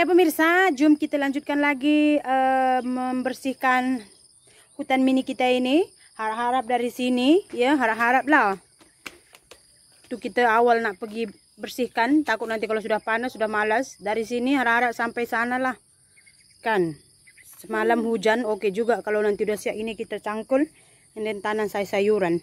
Oke pemirsa, jom kita lanjutkan lagi uh, membersihkan hutan mini kita ini. Harap-harap dari sini, ya harap-harap lah. Itu kita awal nak pergi bersihkan, takut nanti kalau sudah panas, sudah malas. Dari sini harap-harap sampai sana lah. Kan, semalam hujan, oke okay juga kalau nanti udah siap ini kita cangkul. Dan tanam sayur-sayuran.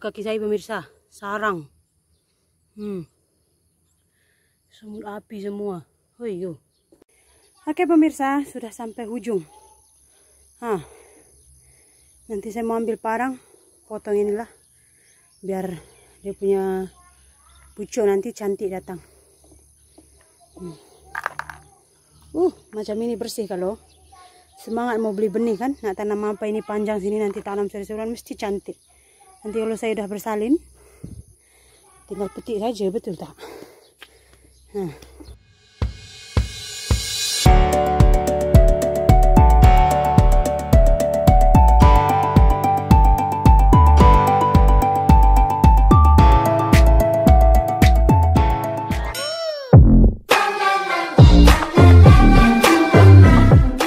Kaki saya pemirsa. Sarang. Hmm. Semut api semua. Hoi, yo. oke pemirsa sudah sampai ujung ah. Nanti saya mau ambil parang potong inilah biar dia punya pucuk nanti cantik datang. Hmm. uh macam ini bersih kalau. Semangat mau beli benih kan? Nak tanam apa ini panjang sini nanti tanam sayur-sayuran mesti cantik nanti kalau saya sudah bersalin tinggal petik saja betul tak nah.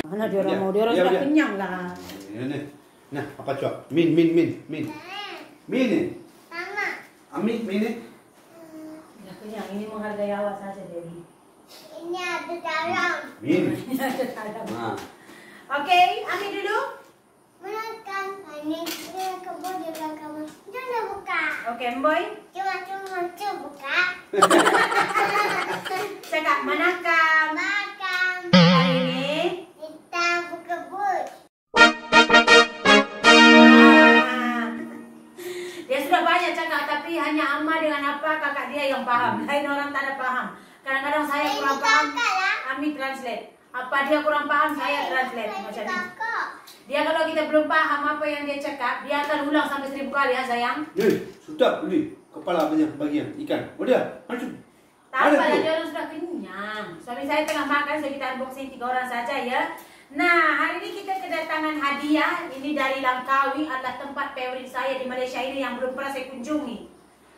Mana dia orang ya, mau dia orang ya, sudah ya. kenyang lah. Nah apa coba? Min, min, min, min. Mini. Mama. Ami, Mini. Ya kenyang, ini menghargai awak saja, Dewi. Ini ada dalam. Mini. ada dalam. Nah. Oke, okay, Ami dulu. Menekan ini ini kebun di belakang. Jangan buka. Oke, okay, Boy. Cuma cuma cuma buka. dia yang paham. Lain orang tak ada paham. Kadang-kadang saya kurang paham, Ami translate. Apa dia kurang paham, saya translate macam ni. Dia kalau kita belum paham apa yang dia cakap, dia akan ulang sampai seribu kali ya sayang. Sudah beli kepala banyak bagian ikan. Oh dia, macam. Tak apa, dia orang sudah kenyang. Suami saya tengah makan, saya kita unboxing tiga orang saja ya. Nah, hari ini kita kedatangan hadiah. Ini dari Langkawi, adalah tempat favorit saya di Malaysia ini yang belum pernah saya kunjungi.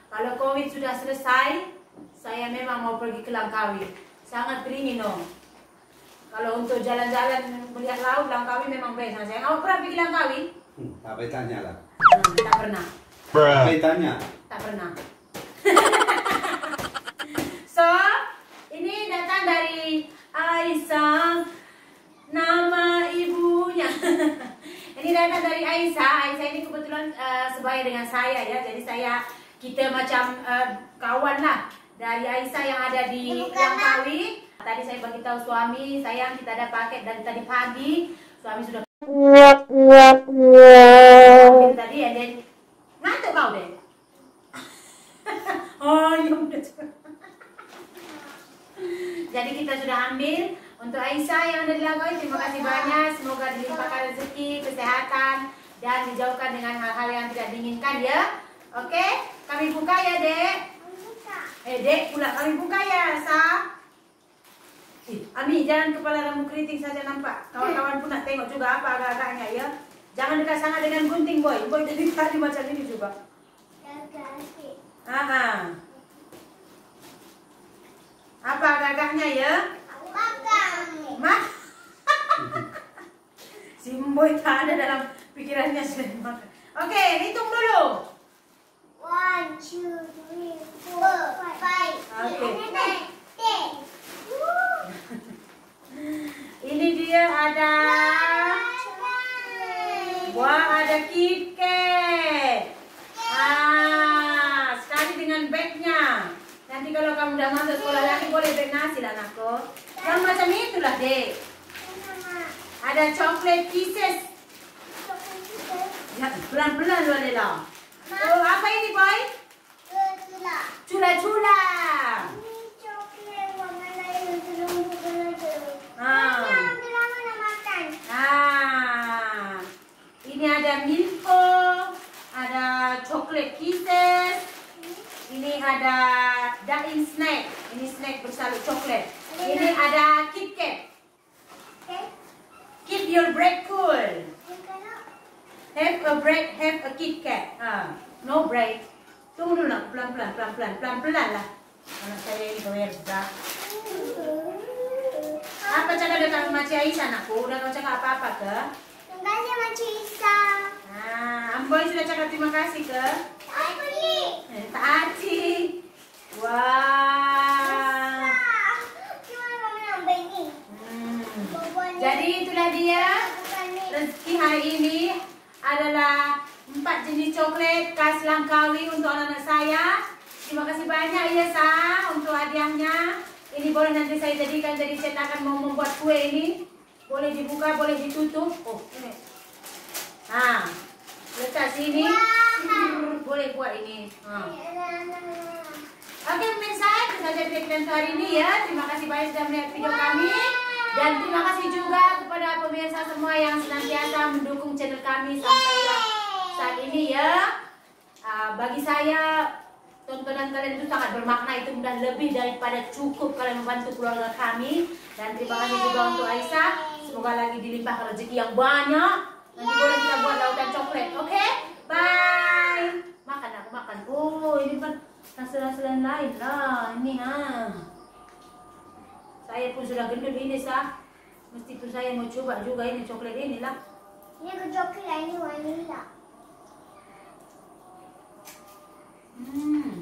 Kalau COVID sudah selesai, saya memang mau pergi ke Langkawi. Sangat beringin dong. Kalau untuk jalan-jalan melihat laut, Langkawi memang baik. Saya nggak pernah pergi Langkawi. Hmm, tak payah tanya lah. Hmm, tak pernah. Tak tanya. Tak pernah. so, ini datang dari Aisyah nama ibunya. ini datang dari Aisyah. Aisyah ini kebetulan uh, sebaya dengan saya ya. Jadi saya kita macam uh, kawan lah dari Aisyah yang ada di Langkawi. Tadi saya bagi tahu suami, sayang kita ada paket dari tadi pagi. Suami sudah tadi, and then ngantuk kau deh. oh, iya Jadi kita sudah ambil untuk Aisyah yang ada di Langkawi, terima kasih banyak. Semoga dilimpahkan rezeki, kesehatan, dan dijauhkan dengan hal-hal yang tidak diinginkan ya. Oke, kami buka ya, Dek. Buka. Eh, Dek, pula kami buka ya, Sa. Ih, Ami, jangan kepala kamu keriting saja nampak. Kawan-kawan pun nak tengok juga apa agak-agaknya ya. Jangan dekat sangat dengan gunting, boy. Boy jadi tadi macam ini juga. Aha. Apa agak-agaknya ya? Makan. Mah. si Boy tak ada dalam pikirannya sudah makan. Oke, hitung dulu. One, two, three, four, five. Ten. Woo. Ini dia ada Wah, ada KitKat. Ah, sekali dengan bagnya. Nanti kalau kamu udah masuk sekolah lagi boleh bag nasi lah anakku. Yang macam itulah, Dek. Ada coklat kisses. Ya, pelan-pelan loh, Lela. Oh, apa ini, Boy? Cula-cula. Ah, ini ada Milko, ada coklat kisses, ini ada Dain snack, ini snack bersalut coklat. Ini ada KitKat, keep your break cool. Have a break, have a KitKat. Ah, no break. Tunggu dulu nak, pelan-pelan, pelan-pelan, pelan-pelan lah. Anak saya ini pemirsa. Apa cakap dekat Makcik Aisyah anakku? Udah kau cakap apa-apa ke? Nah, Amboy sudah cakap terima kasih ke? Eh, Tak Aci. Wah. Hmm. Jadi itulah dia. Rezeki hari ini adalah empat jenis coklat khas Langkawi untuk anak-anak saya. Terima kasih banyak ya Sa untuk hadiahnya. Ini boleh nanti saya jadikan jadi cetakan mau membuat kue ini. Boleh dibuka, boleh ditutup. Oh, ini. Nah, letak sini. Boleh buat ini. Oke pemirsa, itu saja video kita hari ini ya. Terima kasih banyak sudah melihat video kami. Dan terima kasih juga kepada pemirsa semua yang senantiasa mendukung channel kami sampai saat ini ya. Ah, bagi saya tontonan kalian itu sangat bermakna itu dan lebih daripada cukup kalian membantu keluarga kami. Dan terima kasih juga untuk Aisyah. Semoga lagi dilimpahkan rezeki yang banyak. Nanti boleh kita buat lautan coklat oke? Bye. Makan aku makan. Oh ini kan hasil-hasil lain lah ini ah. Saya pun sudah gendut ini sah mesti pun saya mau coba juga ini coklat ini lah Ini kecoklat ini wanita. hmm.